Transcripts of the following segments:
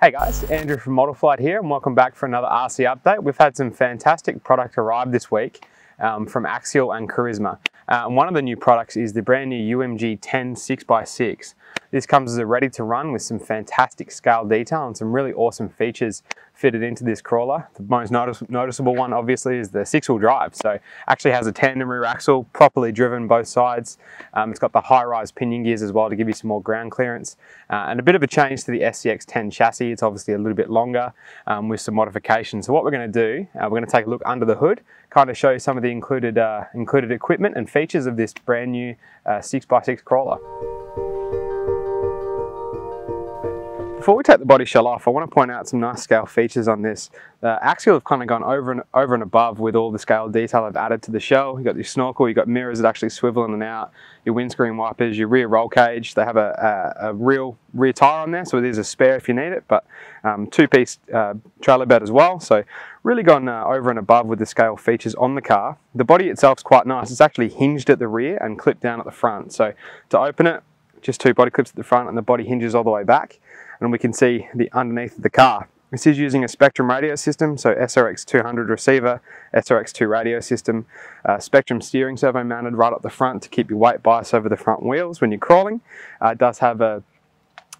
Hey guys, Andrew from Model Flight here and welcome back for another RC update. We've had some fantastic product arrive this week um, from Axial and Carisma. Uh, and one of the new products is the brand new UMG 10 6x6. This comes as a ready to run with some fantastic scale detail and some really awesome features fitted into this crawler. The most notice noticeable one obviously is the six wheel drive. So actually has a tandem rear axle, properly driven both sides. Um, it's got the high rise pinion gears as well to give you some more ground clearance. Uh, and a bit of a change to the SCX 10 chassis. It's obviously a little bit longer um, with some modifications. So what we're gonna do, uh, we're gonna take a look under the hood, kind of show you some of the included, uh, included equipment and features of this brand new 6x6 uh, crawler. Before we take the body shell off, I want to point out some nice scale features on this. The Axial have kind of gone over and over and above with all the scale detail I've added to the shell. You've got your snorkel, you've got mirrors that actually swivel in and out, your windscreen wipers, your rear roll cage. They have a, a, a real rear tire on there, so it is a spare if you need it, but um, two-piece uh, trailer bed as well. So really gone uh, over and above with the scale features on the car. The body itself is quite nice. It's actually hinged at the rear and clipped down at the front. So to open it, just two body clips at the front and the body hinges all the way back and we can see the underneath of the car. This is using a Spektrum radio system, so SRX200 receiver, SRX2 radio system, uh, Spektrum steering servo mounted right up the front to keep your weight bias over the front wheels when you're crawling. Uh, it does have a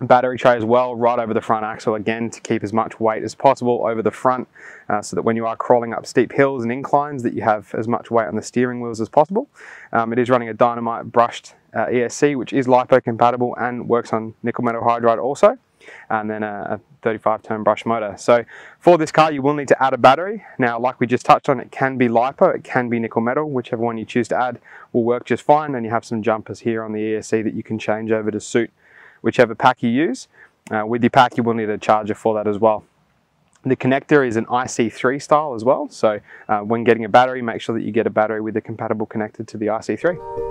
battery tray as well right over the front axle again to keep as much weight as possible over the front uh, so that when you are crawling up steep hills and inclines that you have as much weight on the steering wheels as possible. Um, it is running a dynamite brushed uh, ESC which is LiPo compatible and works on nickel metal hydride also and then a, 35 turn brush motor. So for this car, you will need to add a battery. Now, like we just touched on, it can be LiPo, it can be nickel metal, whichever one you choose to add will work just fine. And you have some jumpers here on the ESC that you can change over to suit whichever pack you use. Uh, with your pack, you will need a charger for that as well. The connector is an IC3 style as well. So uh, when getting a battery, make sure that you get a battery with a compatible connector to the IC3.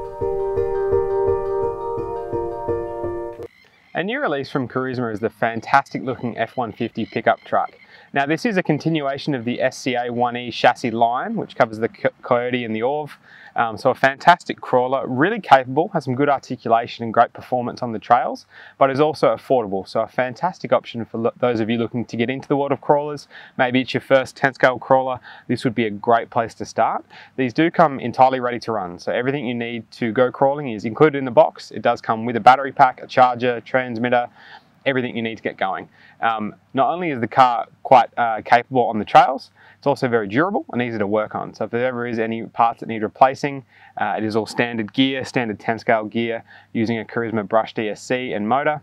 A new release from Carisma is the fantastic looking F-150 pickup truck. Now this is a continuation of the SCA 1E chassis line, which covers the Coyote and the Orv. Um, so a fantastic crawler, really capable, has some good articulation and great performance on the trails, but is also affordable. So a fantastic option for those of you looking to get into the world of crawlers. Maybe it's your first 10 scale crawler. This would be a great place to start. These do come entirely ready to run. So everything you need to go crawling is included in the box. It does come with a battery pack, a charger, transmitter, everything you need to get going. Um, not only is the car quite uh, capable on the trails, it's also very durable and easy to work on. So if there ever is any parts that need replacing, uh, it is all standard gear, standard 10 scale gear using a Carisma Brush ESC and motor.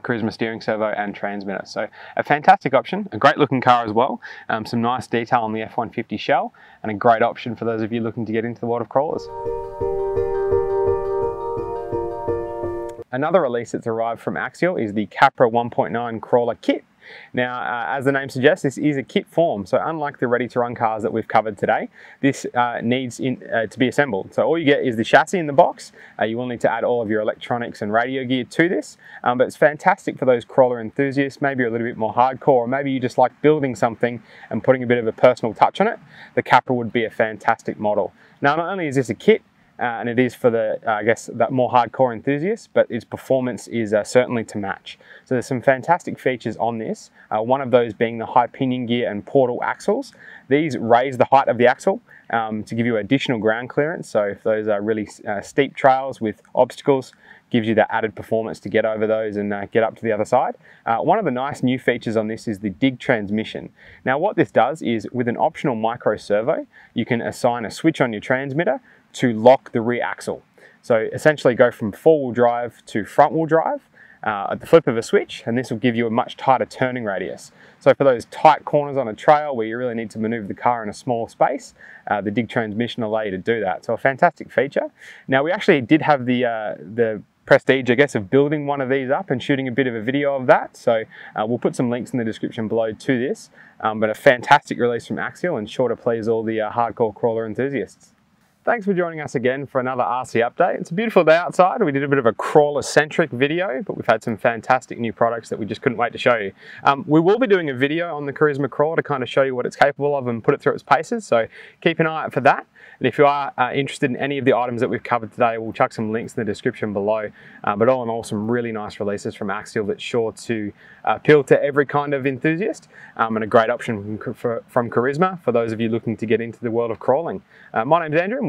Carisma steering servo and transmitter. So a fantastic option, a great looking car as well, um, some nice detail on the F-150 shell, and a great option for those of you looking to get into the world of crawlers. Another release that's arrived from Axial is the Capra 1.9 crawler kit. Now, uh, as the name suggests, this is a kit form. So unlike the ready-to-run cars that we've covered today, this uh, needs in, uh, to be assembled. So all you get is the chassis in the box. Uh, you will need to add all of your electronics and radio gear to this, um, but it's fantastic for those crawler enthusiasts. Maybe you're a little bit more hardcore, or maybe you just like building something and putting a bit of a personal touch on it. The Capra would be a fantastic model. Now, not only is this a kit, uh, and it is for the, uh, I guess, that more hardcore enthusiasts, but its performance is uh, certainly to match. So there's some fantastic features on this, uh, one of those being the high pinion gear and portal axles. These raise the height of the axle um, to give you additional ground clearance, so if those are really uh, steep trails with obstacles, gives you that added performance to get over those and uh, get up to the other side. Uh, one of the nice new features on this is the dig transmission. Now what this does is with an optional micro servo, you can assign a switch on your transmitter to lock the rear axle. So essentially go from four-wheel drive to front-wheel drive uh, at the flip of a switch, and this will give you a much tighter turning radius. So for those tight corners on a trail where you really need to maneuver the car in a small space, uh, the dig transmission will allow you to do that. So a fantastic feature. Now we actually did have the, uh, the prestige, I guess, of building one of these up and shooting a bit of a video of that. So uh, we'll put some links in the description below to this, um, but a fantastic release from Axial and sure to please all the uh, hardcore crawler enthusiasts. Thanks for joining us again for another RC update. It's a beautiful day outside. We did a bit of a crawler-centric video, but we've had some fantastic new products that we just couldn't wait to show you. Um, we will be doing a video on the Carisma Crawler to kind of show you what it's capable of and put it through its paces, so keep an eye out for that. And if you are uh, interested in any of the items that we've covered today, we'll chuck some links in the description below. Uh, but all in all, some really nice releases from Axial that's sure to appeal to every kind of enthusiast um, and a great option from, from Carisma for those of you looking to get into the world of crawling. Uh, my name's Andrew and